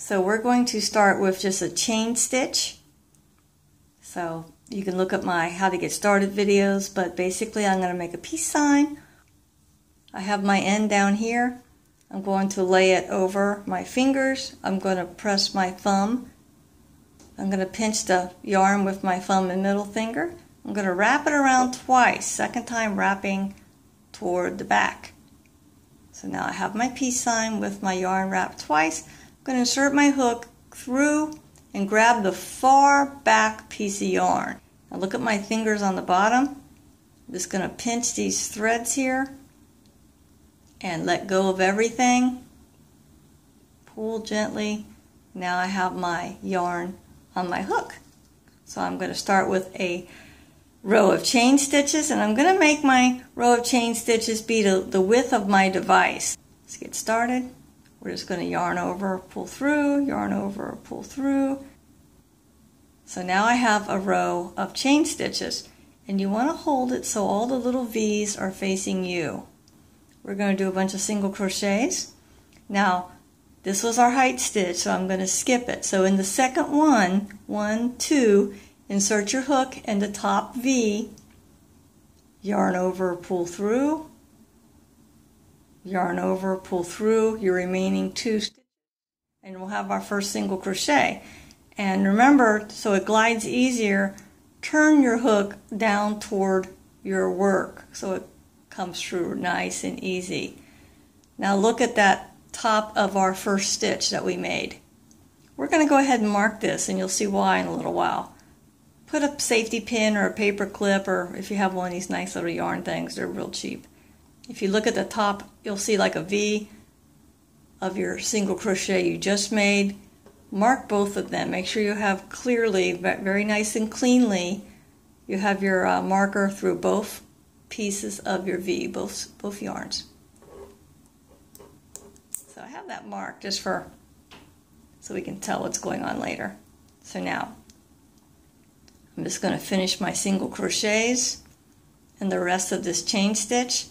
So we're going to start with just a chain stitch. So you can look up my how to get started videos, but basically I'm going to make a peace sign. I have my end down here. I'm going to lay it over my fingers. I'm going to press my thumb. I'm going to pinch the yarn with my thumb and middle finger. I'm going to wrap it around twice, second time wrapping toward the back. So now I have my peace sign with my yarn wrapped twice. Going to insert my hook through and grab the far back piece of yarn. Now look at my fingers on the bottom. I'm just going to pinch these threads here and let go of everything. Pull gently. Now I have my yarn on my hook. So I'm going to start with a row of chain stitches and I'm going to make my row of chain stitches be the, the width of my device. Let's get started. We're just going to yarn over, pull through, yarn over, pull through. So now I have a row of chain stitches and you want to hold it so all the little V's are facing you. We're going to do a bunch of single crochets. Now this was our height stitch so I'm going to skip it. So in the second one, one, two, Insert your hook in the top V, yarn over, pull through, yarn over, pull through your remaining two stitches, and we'll have our first single crochet. And remember, so it glides easier, turn your hook down toward your work so it comes through nice and easy. Now look at that top of our first stitch that we made. We're going to go ahead and mark this and you'll see why in a little while put a safety pin or a paper clip or if you have one of these nice little yarn things, they're real cheap. If you look at the top, you'll see like a V of your single crochet you just made. Mark both of them. Make sure you have clearly, very nice and cleanly, you have your uh, marker through both pieces of your V, both, both yarns. So I have that marked just for, so we can tell what's going on later. So now, I'm just going to finish my single crochets and the rest of this chain stitch.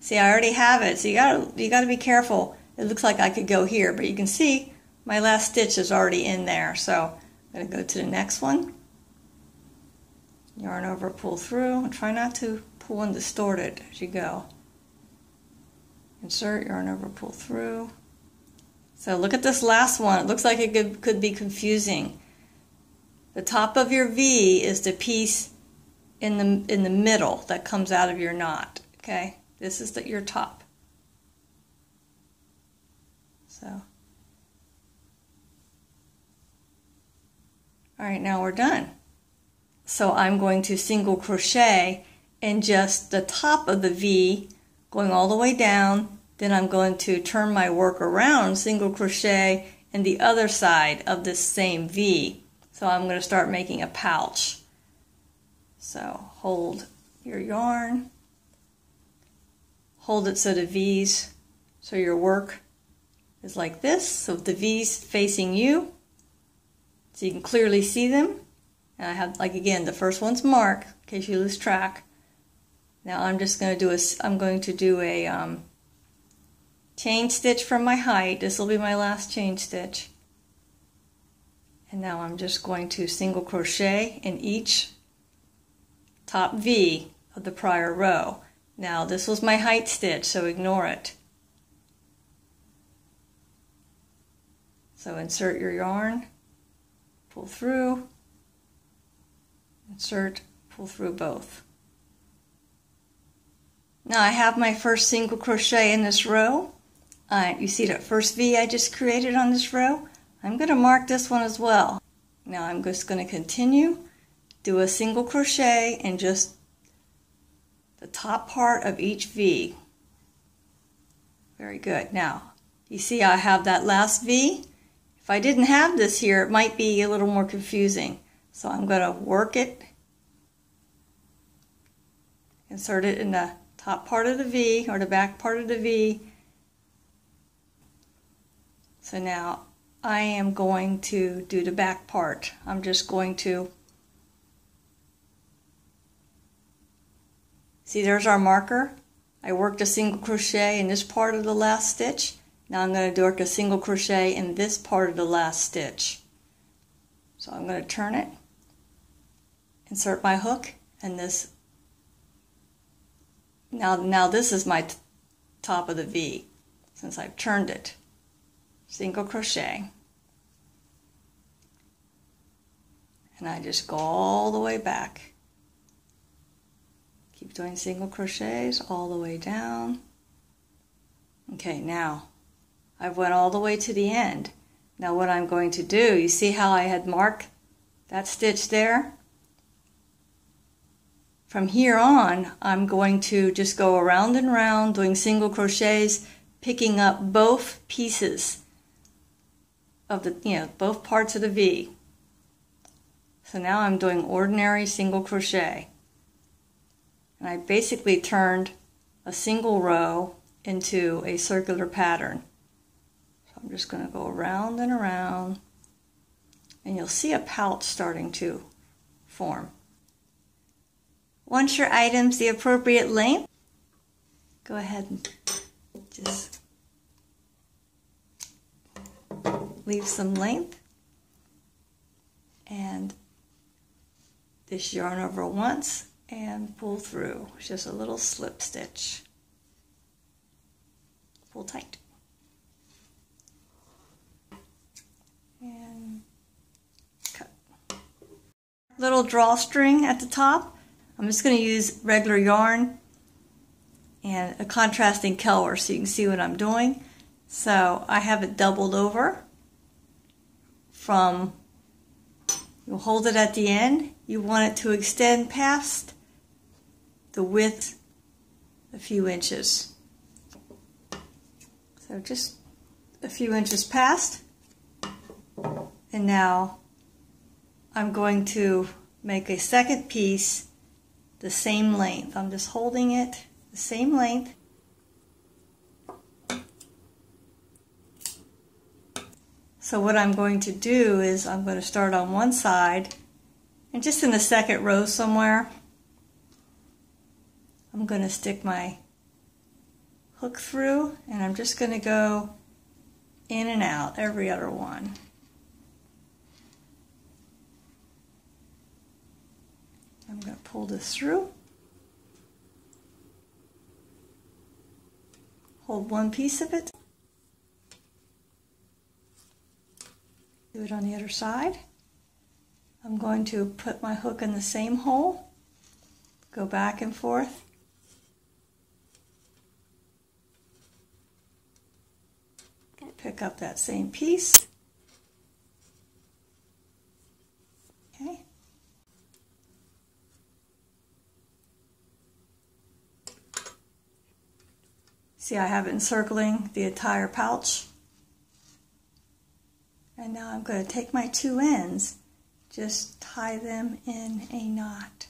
See, I already have it, so you got you got to be careful. It looks like I could go here, but you can see my last stitch is already in there. So I'm going to go to the next one. Yarn over, pull through, and try not to pull and distort it as you go. Insert, yarn over, pull through. So look at this last one. It looks like it could, could be confusing. The top of your V is the piece in the in the middle that comes out of your knot. Okay, this is the, your top. So, all right, now we're done. So I'm going to single crochet in just the top of the V, going all the way down. Then I'm going to turn my work around, single crochet in the other side of this same V. So I'm going to start making a pouch. So hold your yarn, hold it so the V's, so your work is like this. So the V's facing you, so you can clearly see them. And I have, like again, the first one's mark, in case you lose track. Now I'm just going to do a, I'm going to do a um, chain stitch from my height. This will be my last chain stitch. And now I'm just going to single crochet in each top V of the prior row. Now this was my height stitch, so ignore it. So insert your yarn, pull through, insert, pull through both. Now I have my first single crochet in this row. Uh, you see that first V I just created on this row? I'm going to mark this one as well. Now I'm just going to continue, do a single crochet and just the top part of each V. Very good. Now, you see I have that last V. If I didn't have this here, it might be a little more confusing. So I'm going to work it, insert it in the top part of the V or the back part of the V. So now I am going to do the back part. I'm just going to see there's our marker. I worked a single crochet in this part of the last stitch. Now I'm going to work a single crochet in this part of the last stitch. So I'm going to turn it, insert my hook, and this, now, now this is my top of the V since I've turned it. Single crochet. And I just go all the way back. Keep doing single crochets all the way down. Okay, now I've went all the way to the end. Now what I'm going to do, you see how I had marked that stitch there? From here on, I'm going to just go around and around doing single crochets, picking up both pieces of the, you know, both parts of the V. So now I'm doing ordinary single crochet. And I basically turned a single row into a circular pattern. So I'm just going to go around and around and you'll see a pouch starting to form. Once your item's the appropriate length, go ahead and just leave some length and this yarn over once and pull through. Just a little slip stitch. Pull tight. And cut. Little drawstring at the top. I'm just going to use regular yarn and a contrasting color so you can see what I'm doing. So I have it doubled over from You'll hold it at the end. You want it to extend past the width a few inches. So just a few inches past. And now I'm going to make a second piece the same length. I'm just holding it the same length So what I'm going to do is I'm going to start on one side and just in the second row somewhere, I'm going to stick my hook through and I'm just going to go in and out every other one. I'm going to pull this through. Hold one piece of it. Do it on the other side. I'm going to put my hook in the same hole, go back and forth. Pick up that same piece. Okay. See, I have it encircling the entire pouch. And now I'm going to take my two ends, just tie them in a knot.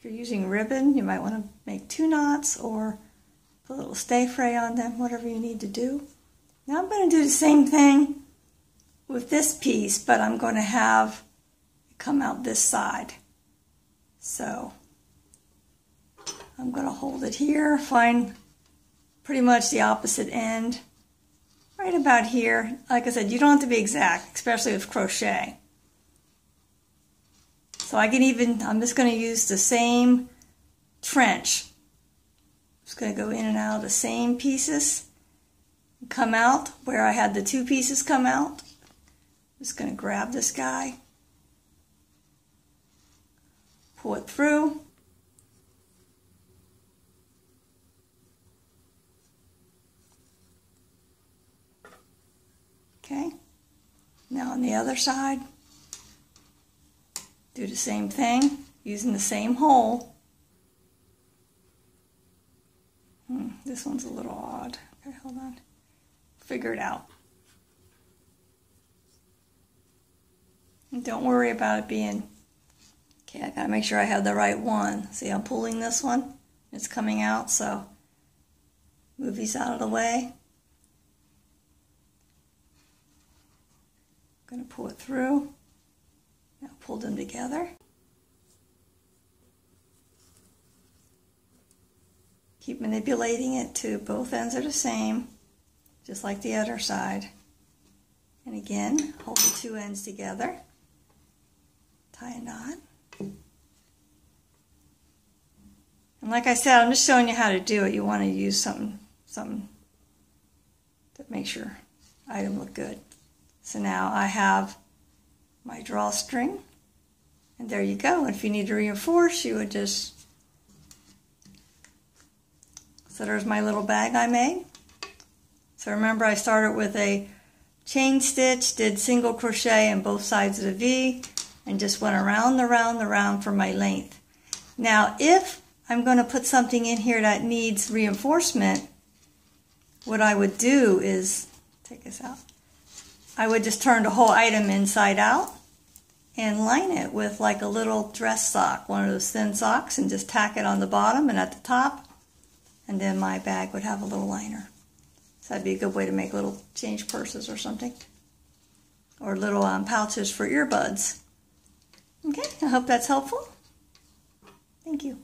If you're using ribbon, you might want to make two knots or put a little stay fray on them, whatever you need to do. Now I'm going to do the same thing with this piece, but I'm going to have it come out this side. So I'm going to hold it here, find pretty much the opposite end, right about here. Like I said, you don't have to be exact, especially with crochet. So I can even, I'm just going to use the same trench. Just going to go in and out of the same pieces, come out where I had the two pieces come out. I'm just going to grab this guy, pull it through, Okay, now on the other side, do the same thing, using the same hole. Hmm, this one's a little odd. Okay, hold on. Figure it out. And don't worry about it being, okay, I gotta make sure I have the right one. See, I'm pulling this one. It's coming out, so move these out of the way. I'm to pull it through. Pull them together. Keep manipulating it to both ends are the same, just like the other side. And again, hold the two ends together. Tie a knot. And like I said, I'm just showing you how to do it. You want to use something, something that makes your item look good. So now I have my drawstring. And there you go. And if you need to reinforce, you would just... So there's my little bag I made. So remember I started with a chain stitch, did single crochet in both sides of the V, and just went around the round the round for my length. Now if I'm going to put something in here that needs reinforcement, what I would do is, take this out, I would just turn the whole item inside out and line it with like a little dress sock, one of those thin socks, and just tack it on the bottom and at the top, and then my bag would have a little liner. So that'd be a good way to make little change purses or something, or little um, pouches for earbuds. Okay, I hope that's helpful. Thank you.